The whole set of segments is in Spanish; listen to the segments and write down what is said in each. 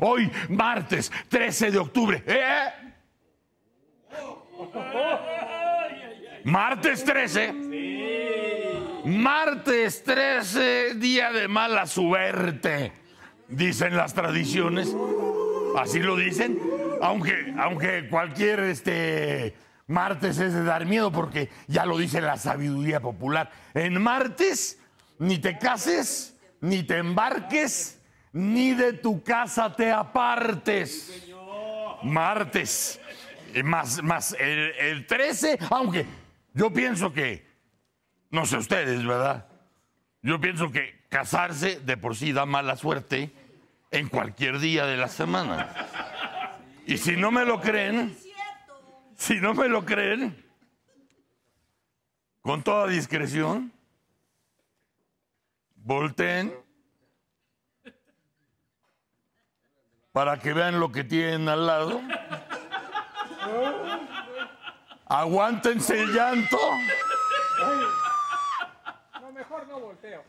hoy. Martes 13 de octubre. ¿Eh? Martes 13. Martes 13, día de mala suerte, dicen las tradiciones. Así lo dicen. Aunque, aunque cualquier este, martes es de dar miedo porque ya lo dice la sabiduría popular. En martes ni te cases, ni te embarques, ni de tu casa te apartes. Martes. Eh, Más, más el, el 13, aunque yo pienso que, no sé ustedes, ¿verdad? Yo pienso que casarse de por sí da mala suerte en cualquier día de la semana. Y si no me lo creen, si no me lo creen, con toda discreción, volteen para que vean lo que tienen al lado. Aguántense el llanto. No, mejor no volteo.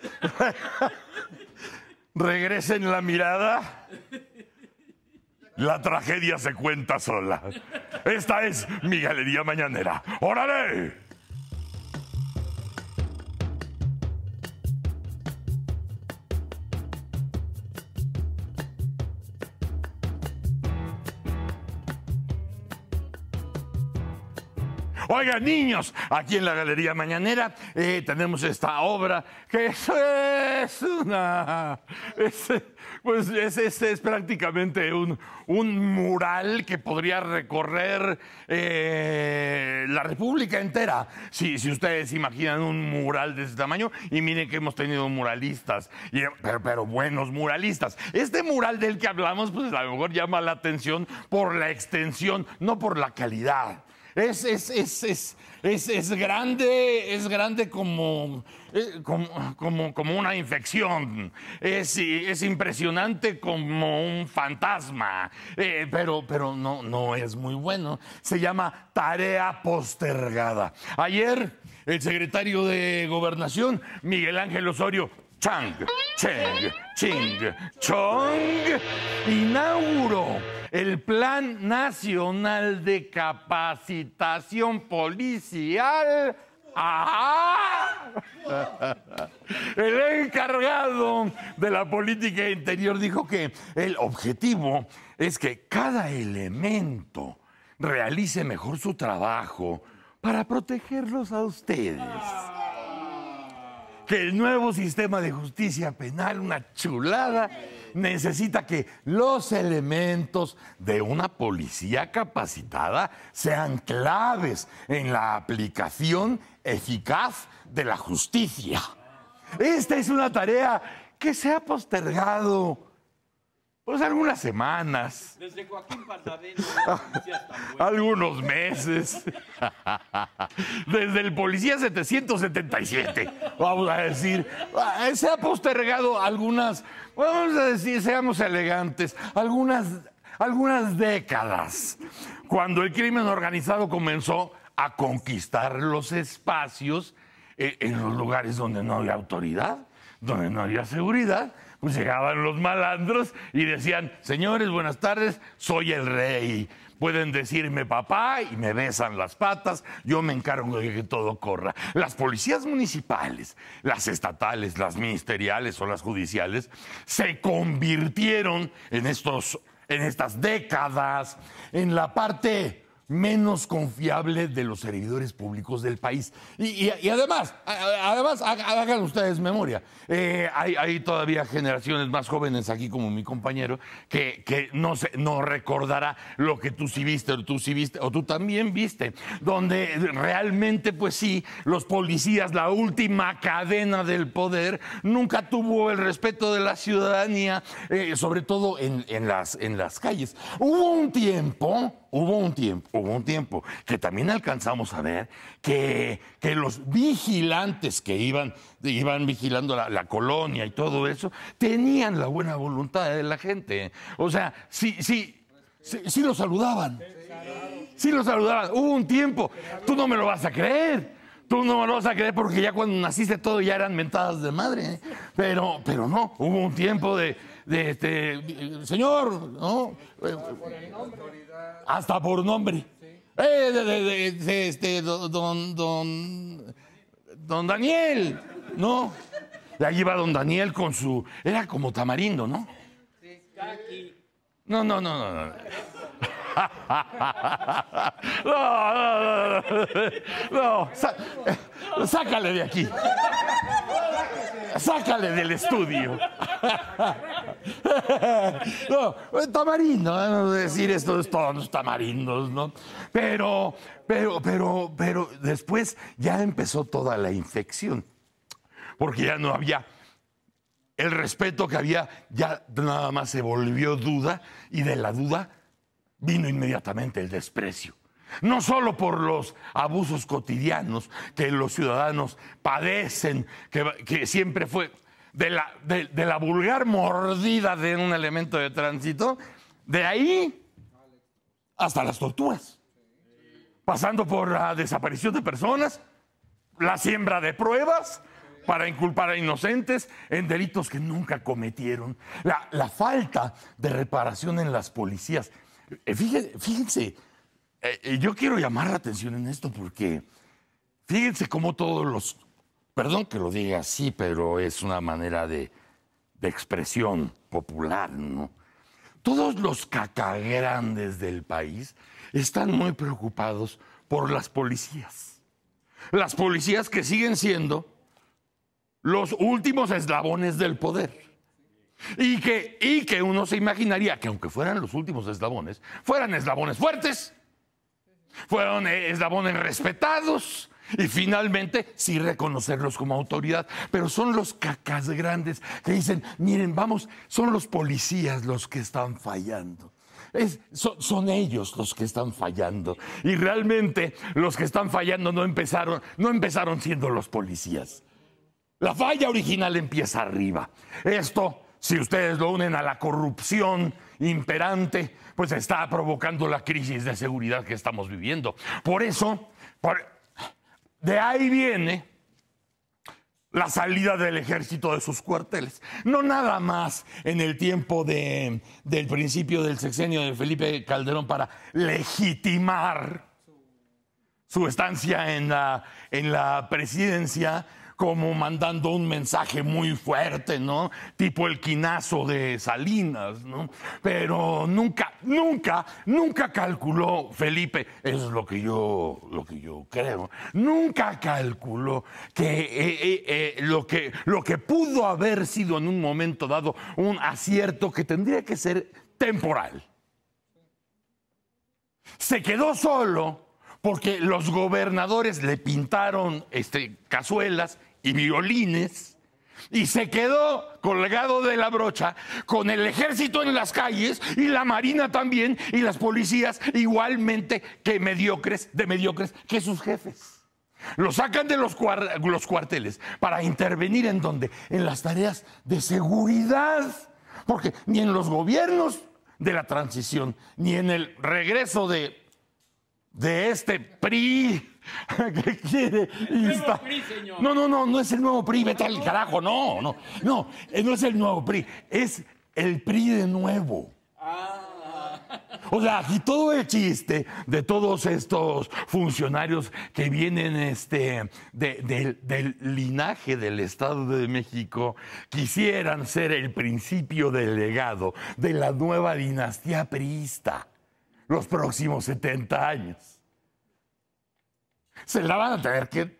Regresen la mirada. La tragedia se cuenta sola. Esta es mi galería mañanera. ¡Órale! Oigan, niños, aquí en la Galería Mañanera eh, tenemos esta obra que es, es una. es, pues es, es- es prácticamente un, un mural que podría recorrer eh, la República entera. Si, si ustedes imaginan un mural de ese tamaño, y miren que hemos tenido muralistas, pero buenos muralistas. Este mural del que hablamos, pues a lo mejor llama la atención por la extensión, no por la calidad. Es, es, es, es, grande, es grande como, eh, como, como, una infección. Es, es impresionante como un fantasma. Eh, pero pero no, no es muy bueno. Se llama tarea postergada. Ayer, el secretario de Gobernación, Miguel Ángel Osorio, Chang, Cheng, Ching, Chong, inauguró el Plan Nacional de Capacitación Policial. ¡Ah! El encargado de la política interior dijo que el objetivo es que cada elemento realice mejor su trabajo para protegerlos a ustedes que el nuevo sistema de justicia penal, una chulada, necesita que los elementos de una policía capacitada sean claves en la aplicación eficaz de la justicia. Esta es una tarea que se ha postergado pues algunas semanas, Desde Joaquín Pasadena, algunos meses. Desde el policía 777, vamos a decir. Ah, Se ha postergado algunas, vamos a decir, seamos elegantes, algunas, algunas décadas. Cuando el crimen organizado comenzó a conquistar los espacios eh, en los lugares donde no había autoridad, donde no había seguridad, pues llegaban los malandros y decían, señores, buenas tardes, soy el rey. Pueden decirme papá y me besan las patas, yo me encargo de que todo corra. Las policías municipales, las estatales, las ministeriales o las judiciales, se convirtieron en, estos, en estas décadas en la parte menos confiable de los servidores públicos del país. Y, además, además, ha- hagan ustedes memoria, eh, hay, todavía generaciones más jóvenes aquí como mi compañero que, no, se, no recordará lo que tú sí viste o tú sí viste o tú también viste, donde realmente pues sí, los policías, la última cadena del poder, nunca tuvo el respeto de la ciudadanía, eh, sobre todo en las, en las calles. Hubo un tiempo hubo un tiempo, hubo un tiempo que también alcanzamos a ver que, que los vigilantes que iban, iban vigilando la, colonia y todo eso, tenían la buena voluntad de la gente. O sea, sí, sí, sí, sí lo saludaban. Sí lo saludaban. Hubo un tiempo, tú no me lo vas a creer. Tú no me lo vas a creer porque ya cuando naciste todo ya eran mentadas de madre. ¿eh? Pero, pero no, hubo un tiempo de, de este, señor, ¿no? Hasta por nombre. Eh, de, de- de- de este, don, don, don, don Daniel, ¿no? Y allí va don Daniel con su, era como tamarindo, ¿no? Kaki. No, no, no, no. no. No, no, no, no, no, sa- sácale de aquí. Sácale del estudio. No, tamarindo, vamos a decir esto es todos tamarindos, ¿no? Pero, pero, pero, pero después ya empezó toda la infección. Porque ya no había el respeto que había ya nada más se volvió duda y de la duda vino inmediatamente el desprecio. No solo por los abusos cotidianos que los ciudadanos padecen, que siempre fue de la, de- la vulgar mordida de un elemento de tránsito, de ahí hasta las torturas, pasando por la desaparición de personas, la siembra de pruebas para inculpar a inocentes en delitos que nunca cometieron, la, falta de reparación en las policías. Eh, fíjense, fíjense, eh, eh, yo quiero llamar la atención en esto porque fíjense cómo todos los, perdón que lo diga así, pero es una manera de, de expresión popular, ¿no? Todos los cacagrandes del país están muy preocupados por las policías. Las policías que siguen siendo los últimos eslabones del poder. Y que, y que uno se imaginaría que aunque fueran los últimos eslabones, fueran eslabones fuertes, fueron eh, eslabones respetados y finalmente sí reconocerlos como autoridad. Pero son los cacas grandes que dicen, miren, vamos, son los policías los que están fallando. Son ellos los que están fallando. Y realmente los que están fallando no empezaron, no empezaron siendo los policías. La falla original empieza arriba. Esto, si ustedes lo unen a la corrupción imperante, pues está provocando la crisis de seguridad que estamos viviendo. Por eso, por- de ahí viene la salida del ejército de sus cuarteles. No nada más en el tiempo de- del principio del sexenio de Felipe Calderón para legitimar su estancia en la, en la presidencia como mandando un mensaje muy fuerte, ¿no? Tipo el quinazo de Salinas, ¿no? Pero nunca, nunca, nunca calculó Felipe, eso es lo que yo, lo que yo creo, nunca calculó que, eh, eh, eh, lo que lo que pudo haber sido en un momento dado un acierto que tendría que ser temporal se quedó solo porque los gobernadores le pintaron este, cazuelas y violines y se quedó colgado de la brocha con el ejército en las calles y la marina también y las policías igualmente que mediocres, de mediocres que sus jefes. Lo sacan de los, cuar- los cuarteles para intervenir en donde? En las tareas de seguridad. Porque ni en los gobiernos de la transición, ni en el regreso de, de este PRI que quiere instar- PRI, señor. No, no, no, no es el nuevo PRI, vete al carajo, no, no, no, eh, no es el nuevo PRI, es el PRI de nuevo. O sea, aquí todo el chiste de todos estos funcionarios que vienen este, de- del- del linaje del Estado de México quisieran ser el principio del legado de la nueva dinastía priista los próximos 70 años. Se la van a tener que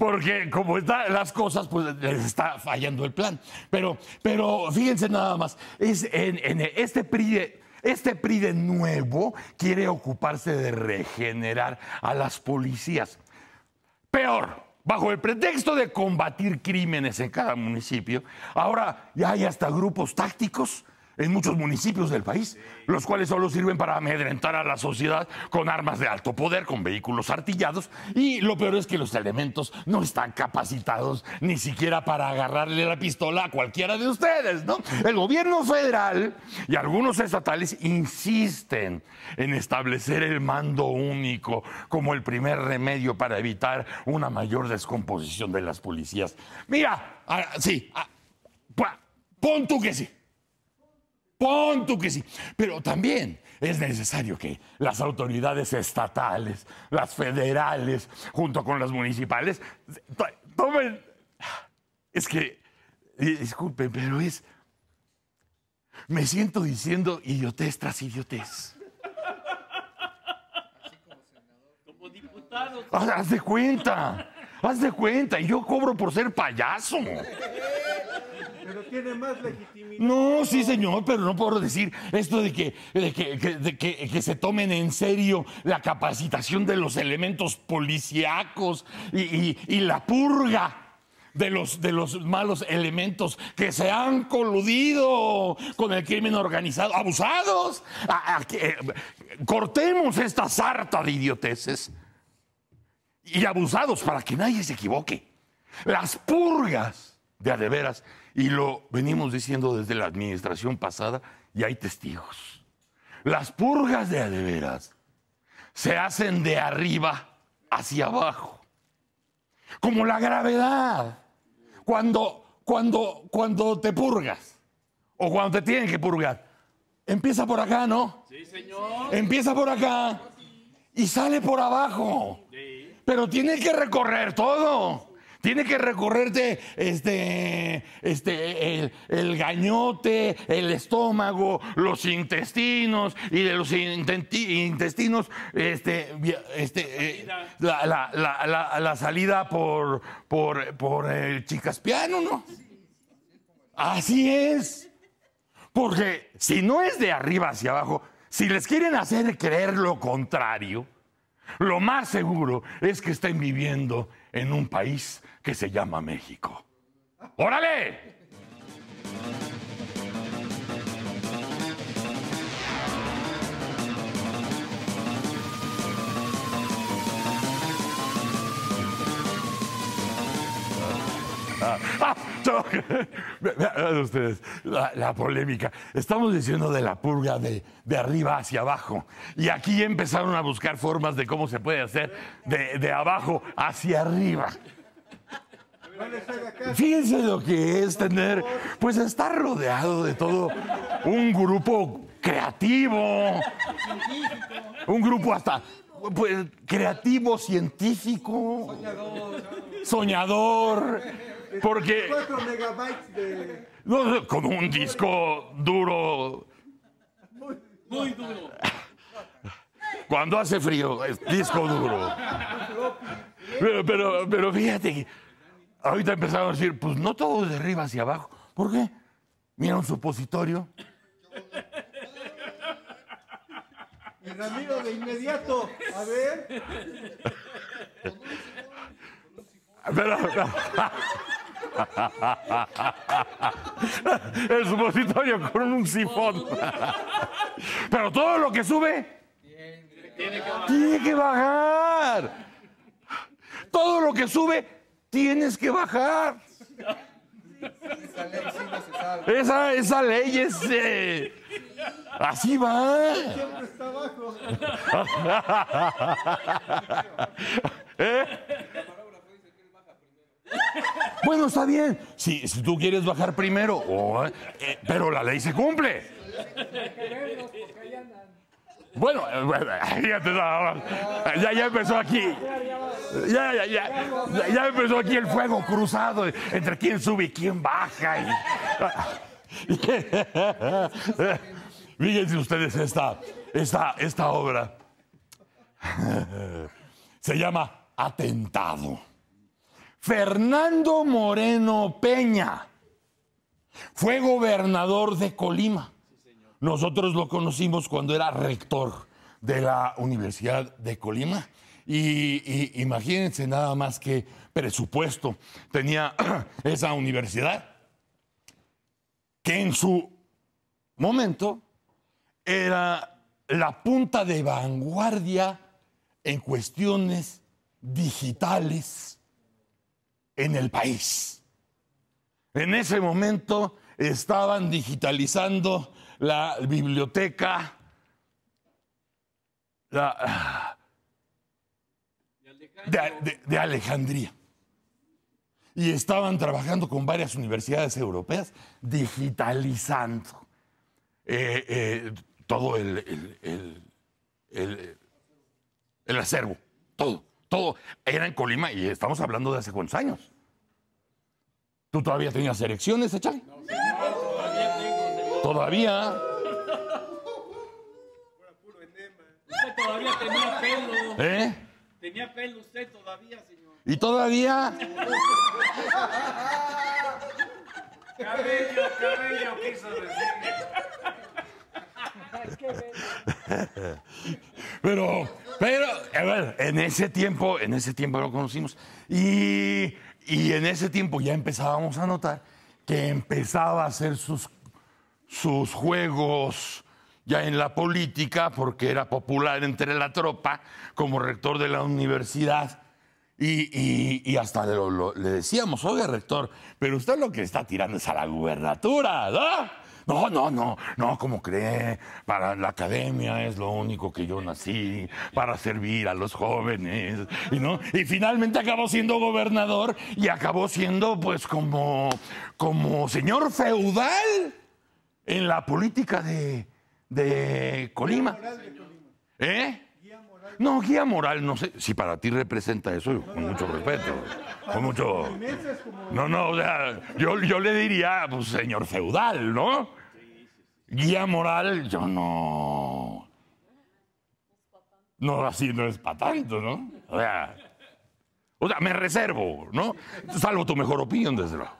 porque como están las cosas, pues les está fallando el plan. Pero, pero fíjense nada más, es en, este PRI de, este PRI de nuevo quiere ocuparse de regenerar a las policías. Peor, bajo el pretexto de combatir crímenes en cada municipio, ahora ya hay hasta grupos tácticos en muchos municipios del país, los cuales solo sirven para amedrentar a la sociedad con armas de alto poder, con vehículos artillados, y lo peor es que los elementos no están capacitados ni siquiera para agarrarle la pistola a cualquiera de ustedes, ¿no? El gobierno federal y algunos estatales insisten en establecer el mando único como el primer remedio para evitar una mayor descomposición de las policías. Mira, ah, sí, ah, pon tú que sí. Pon tú que sí. Pero también es necesario que las autoridades estatales, las federales, junto con las municipales, to- tomen. Es que, eh, disculpen, pero es. Me siento diciendo idiotez tras idiotez. Como diputados. Haz haz de cuenta. Haz de cuenta. Y yo cobro por ser payaso. Tiene más legitimidad. No, sí, señor, pero no puedo decir esto de que, de que, de que- se tomen en serio la capacitación de los elementos policíacos y, la purga. De los, de los malos elementos que se han coludido con el crimen organizado, abusados. Eh, cortemos esta sarta de idioteces y abusados para que nadie se equivoque. Las purgas de a de veras, y lo venimos diciendo desde la administración pasada, y hay testigos. Las purgas de a de veras se hacen de arriba hacia abajo, como la gravedad. Cuando, cuando, cuando te purgas, o cuando te tienen que purgar, empieza por acá, ¿no? Sí, señor. Empieza por acá y sale por abajo. Pero tiene que recorrer todo. Tiene que recorrerte este, este, el, el gañote, el estómago, los intestinos y de los intestinos este, este, eh, la, la- la- la- la salida por, por, por el chicaspiano, ¿no? Así es. Porque si no es de arriba hacia abajo, si les quieren hacer creer lo contrario, lo más seguro es que estén viviendo en un país que se llama México. ¡Órale! Ah, Vean ustedes la, la polémica. Estamos diciendo de la purga de, de arriba hacia abajo. Y aquí empezaron a buscar formas de cómo se puede hacer de, de abajo hacia arriba. No les haga caso. Fíjense lo que es tener, pues estar rodeado de todo un grupo creativo. Un grupo hasta, pues, creativo, científico, soñador. Porque 4 megabytes de. no, con un disco duro, Muy duro. cuando hace frío, es disco duro. Pero, pero, pero fíjate, que ahorita empezaron a decir, pues no todo de arriba hacia abajo. ¿Por qué? Mira un supositorio. Y Ramiro de inmediato. A ver. Pero, el supositorio con un sifón. Pero todo lo que sube tiene que bajar. Todo lo que sube tienes que bajar. Esa, esa ley es. eh, así va. Abajo. Bueno, está bien. Si, si tú quieres bajar primero, oh, eh, pero la ley se cumple. Bueno, eh. Ya, ya empezó aquí. Ya, ya, ya, ya, empezó aquí el fuego cruzado entre quién sube y quién baja. y- Fíjense ustedes esta, esta, esta obra. Se llama Atentado. Fernando Moreno Peña fue gobernador de Colima. Nosotros lo conocimos cuando era rector de la Universidad de Colima. Y, imagínense nada más que presupuesto tenía esa universidad, que en su momento era la punta de vanguardia en cuestiones digitales en el país. En ese momento estaban digitalizando la biblioteca, la- de, de- de Alejandría. Y estaban trabajando con varias universidades europeas digitalizando eh, eh, todo el, el- el- el- acervo, todo, todo. Era en Colima y estamos hablando de hace cuántos años. ¿Tú todavía tenías elecciones, Echai? todavía tengo. Todavía. Usted todavía tenía pelo. ¿Eh? Tenía pelo usted todavía, señor. Y todavía. Cabello, cabello, quiso decir. Pero, pero, a ver, en ese tiempo, en ese tiempo lo conocimos. Y, y en ese tiempo ya empezábamos a notar que empezaba a hacer sus, sus juegos ya en la política, porque era popular entre la tropa, como rector de la universidad. Y, y- hasta le decíamos, oiga, rector, pero usted lo que está tirando es a la gubernatura, ¿no? No, no, no, no, como cree, para la academia es lo único que yo nací, para servir a los jóvenes, y, ¿no? y finalmente acabó siendo gobernador y acabó siendo pues como, como señor feudal en la política de, de Colima. ¿Eh? No, guía moral, no sé. Si para ti representa eso, con mucho respeto. Con mucho. No, no, o sea, yo, yo le diría, pues, señor feudal, ¿no? Guía moral, yo no. No, así no es para tanto, ¿no? O sea, o sea, me reservo, ¿no? Salvo tu mejor opinión, desde luego.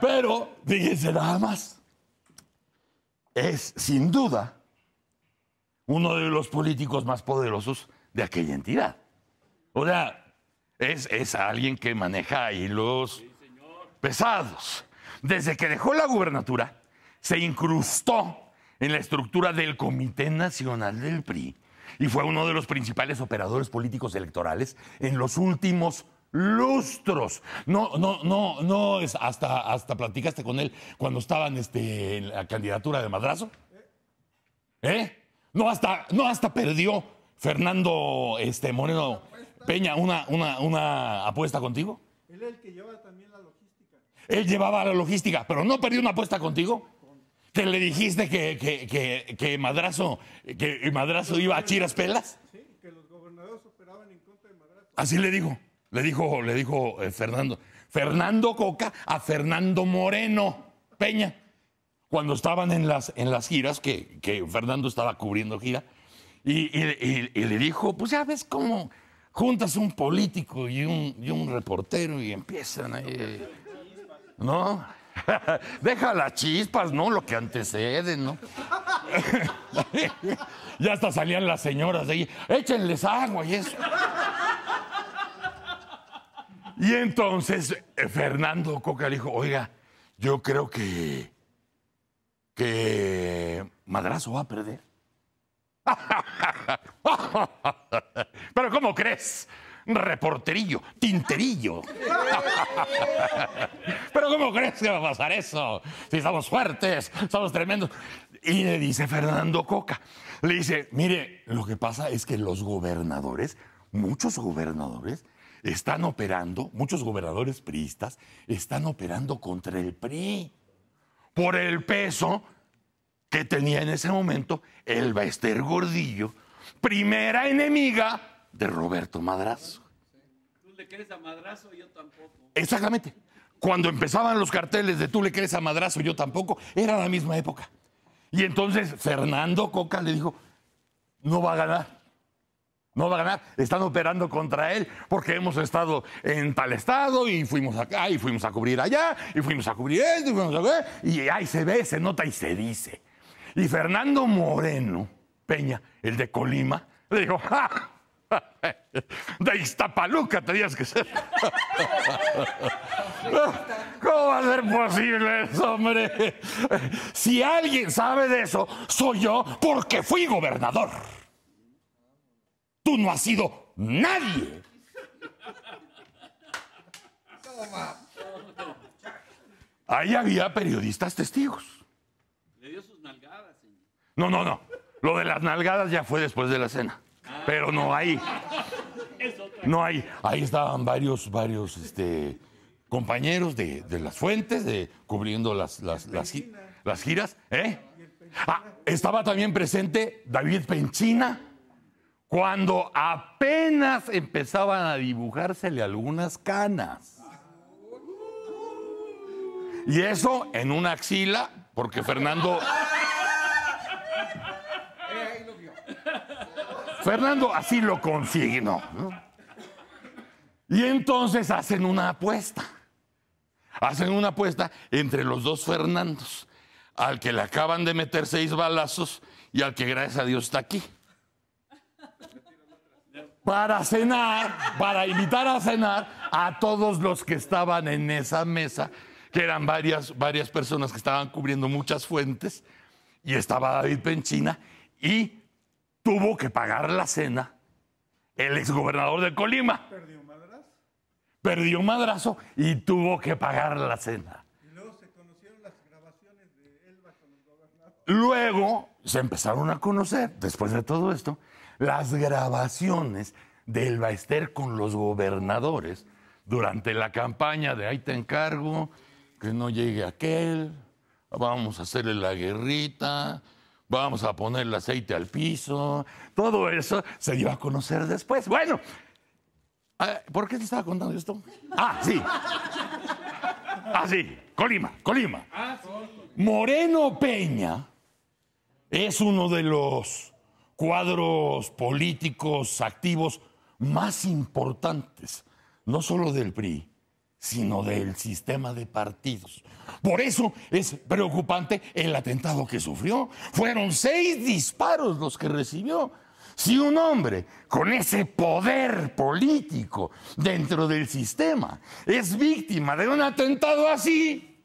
Pero, fíjense nada más. Es, sin duda, uno de los políticos más poderosos de aquella entidad. O sea, es, es alguien que maneja hilos pesados. Desde que dejó la gubernatura, se incrustó en la estructura del Comité Nacional del PRI y fue uno de los principales operadores políticos electorales en los últimos lustros. No, no, no, no es hasta, hasta platicaste con él cuando estaban este, en la candidatura de Madrazo. ¿Eh? No hasta, no hasta perdió Fernando este, Moreno Peña una, una, una apuesta contigo. él es el que lleva también la logística. Él llevaba la logística, pero no perdió una apuesta contigo. Que le dijiste que, que, que, que Madrazo, que Madrazo iba a chiras pelas. Sí, que los gobernadores operaban en contra de Madrazo. Así le dijo. Le dijo, le dijo eh, Fernando. Fernando Coca a Fernando Moreno Peña. Cuando estaban en las, en las giras, que, que Fernando estaba cubriendo gira, y, y- le dijo, pues ya ves cómo juntas un político y un, y un reportero y empiezan ahí. ¿No? Deja las chispas, ¿no? Lo que antecede, ¿no? ya hasta salían las señoras de ahí, échenles agua y eso. Y entonces eh, Fernando Coca le dijo, oiga, yo creo que, que Madrazo va a perder. Pero ¿cómo crees? Reporterillo, tinterillo. Pero ¿cómo crees que va a pasar eso? Si estamos fuertes, somos tremendos. Y le dice Fernando Coca, le dice, mire, lo que pasa es que los gobernadores, muchos gobernadores, están operando, muchos gobernadores priistas, están operando contra el PRI por el peso que tenía en ese momento el Bester Gordillo, primera enemiga de Roberto Madrazo. Tú le crees a madrazo, yo tampoco. Exactamente. Cuando empezaban los carteles de tú le crees a Madrazo, yo tampoco, era la misma época. Y entonces Fernando Coca le dijo, no va a ganar. No va a ganar. Están operando contra él porque hemos estado en tal estado y fuimos acá y fuimos a cubrir allá y fuimos a cubrir esto y fuimos a ver. Y ahí se ve, se nota y se dice. Y Fernando Moreno Peña, el de Colima, le dijo, ¡ja! De Iztapaluca tenías que ser. ¿Cómo va a ser posible eso, hombre? Si alguien sabe de eso, soy yo porque fui gobernador. Tú no has sido nadie. Ahí había periodistas testigos. Le dio sus nalgadas, señor. No, no, no. Lo de las nalgadas ya fue después de la cena. Pero no ahí. No ahí. Ahí estaban varios, varios este, compañeros de, de las fuentes, de, cubriendo las, las, las, gi- las giras. ¿eh? Ah, estaba también presente David Penchina, cuando apenas empezaban a dibujársele algunas canas. Y eso en una axila, porque Fernando. Fernando así lo consignó. Y entonces hacen una apuesta. Hacen una apuesta entre los dos Fernandos, al que le acaban de meter seis balazos y al que gracias a Dios está aquí. Para cenar, para invitar a cenar a todos los que estaban en esa mesa, que eran varias, varias personas que estaban cubriendo muchas fuentes, y estaba David Penchina, y tuvo que pagar la cena el exgobernador de Colima. ¿Perdió madrazo? Perdió un madrazo y tuvo que pagar la cena. Y luego se conocieron las grabaciones de Elba con el gobernador. Luego se empezaron a conocer, después de todo esto, las grabaciones del Baester con los gobernadores durante la campaña de ahí te encargo, que no llegue aquel, vamos a hacerle la guerrita, vamos a ponerle aceite al piso, todo eso se dio a conocer después. Bueno, ah, ¿por qué te estaba contando esto? Ah, sí. Ah, sí, Colima, Colima. Moreno Peña es uno de los cuadros políticos activos más importantes, no solo del PRI, sino del sistema de partidos. Por eso es preocupante el atentado que sufrió. Fueron seis disparos los que recibió. Si un hombre con ese poder político dentro del sistema es víctima de un atentado así,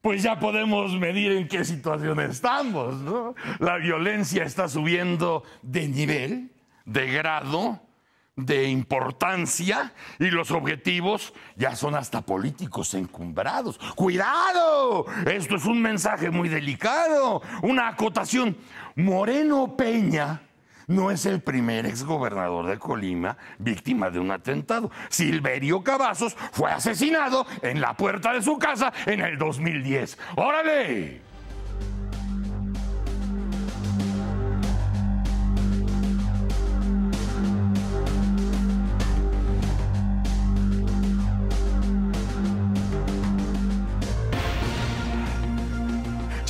pues ya podemos medir en qué situación estamos, ¿no? La violencia está subiendo de nivel, de grado, de importancia y los objetivos ya son hasta políticos encumbrados. ¡Cuidado! Esto es un mensaje muy delicado, una acotación. Moreno Peña no es el primer exgobernador de Colima víctima de un atentado. Silverio Cavazos fue asesinado en la puerta de su casa en el 2010. ¡Órale!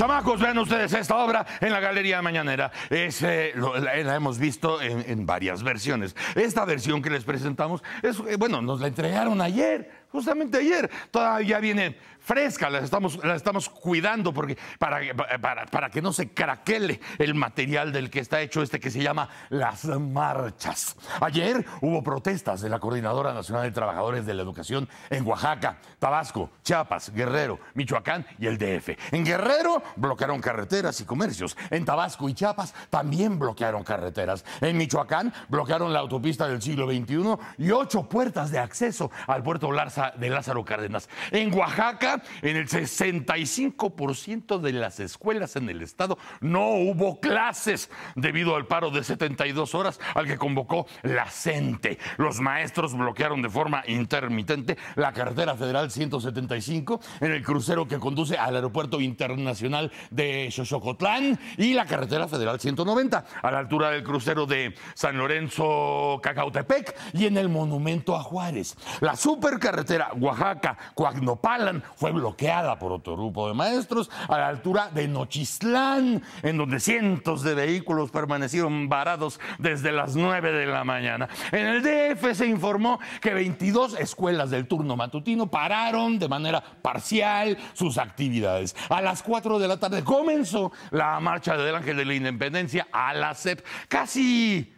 Chamacos, vean ustedes esta obra en la Galería Mañanera. Es, eh, la hemos visto en, en varias versiones. Esta versión que les presentamos, es, eh, bueno, nos la entregaron ayer, justamente ayer. Todavía viene fresca, la estamos, la estamos cuidando porque, para, para, para que no se craquele el material del que está hecho este que se llama Las Marchas. Ayer hubo protestas de la Coordinadora Nacional de Trabajadores de la Educación en Oaxaca, Tabasco, Chiapas, Guerrero, Michoacán y el DF. En Guerrero bloquearon carreteras y comercios. En Tabasco y Chiapas también bloquearon carreteras. En Michoacán bloquearon la autopista del siglo XXI y ocho puertas de acceso al puerto Larza- de Lázaro Cárdenas. En Oaxaca, en el 65% de las escuelas en el estado no hubo clases debido al paro de 72 horas al que convocó la CENTE. Los maestros bloquearon de forma intermitente la carretera federal 175 en el crucero que conduce al aeropuerto internacional de Xochocotlán y la carretera federal 190 a la altura del crucero de San Lorenzo Cacautepec y en el monumento a Juárez. La supercarretera Oaxaca-Coagnopalan fue bloqueada por otro grupo de maestros a la altura de Nochistlán, en donde cientos de vehículos permanecieron varados desde las 9 de la mañana. En el DF se informó que 22 escuelas del turno matutino pararon de manera parcial sus actividades. A las 4 de la tarde comenzó la marcha del Ángel de la Independencia a la CEP. Casi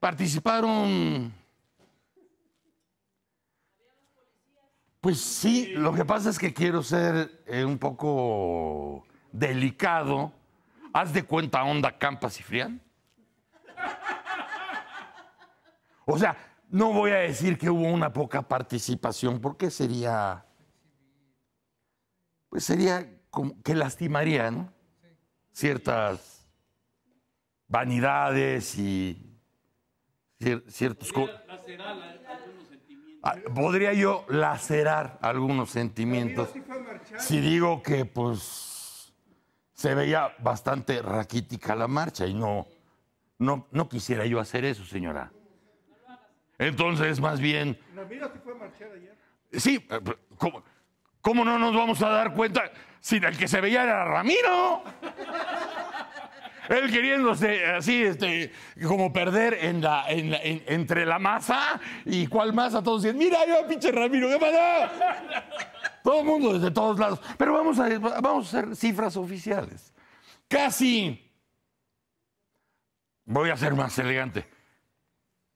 participaron. Pues sí, lo que pasa es que quiero ser eh, un poco delicado. Haz de cuenta onda Campas y Frián. O sea, no voy a decir que hubo una poca participación, porque sería. Pues sería como que lastimaría, ¿no? Ciertas vanidades y cier- ciertos. la-. Ah, Podría yo lacerar algunos sentimientos si digo que, pues, se veía bastante raquítica la marcha y no, no, no quisiera yo hacer eso, señora. Entonces, más bien, sí fue a marchar ayer. sí, eh, ¿cómo, cómo no nos vamos a dar cuenta si el que se veía era Ramiro? Él queriéndose así, este, como perder entre la masa y cuál masa, todos dicen, mira, yo pinche Ramiro, ¿qué pasa? Todo el mundo desde todos lados. Pero vamos a, vamos a hacer cifras oficiales. Casi, voy a ser más elegante,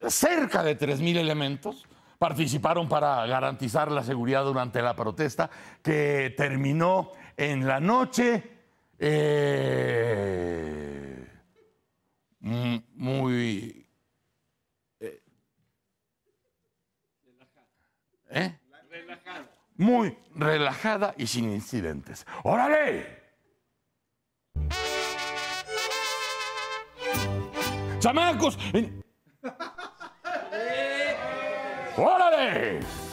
cerca de 3.000 elementos participaron para garantizar la seguridad durante la protesta que terminó en la noche eh, muy... eh, ¿eh? Relajado. Muy relajada y sin incidentes. ¡Órale! ¡Chamacos! ¡Órale!